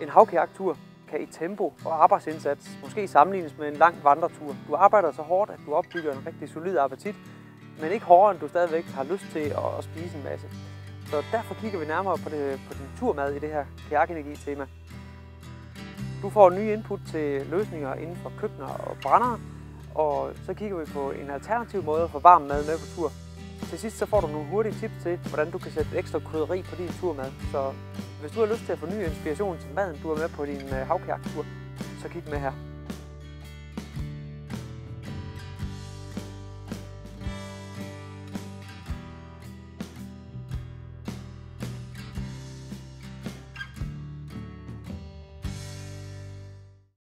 En havkajaktur kan i tempo og arbejdsindsats måske sammenlignes med en lang vandretur. Du arbejder så hårdt, at du opbygger en rigtig solid appetit, men ikke hårdere, end du stadigvæk har lyst til at, spise en masse. Så derfor kigger vi nærmere på, det, på din turmad i det her kajakenergi-tema. Du får nye input til løsninger inden for køkkener og brændere, og så kigger vi på en alternativ måde at få varm mad med på tur. Til sidst så får du nogle hurtige tips til, hvordan du kan sætte ekstra krydderi på din turmad. Så hvis du har lyst til at få ny inspiration til maden, du er med på din øh, havkajaktur, så kig med her.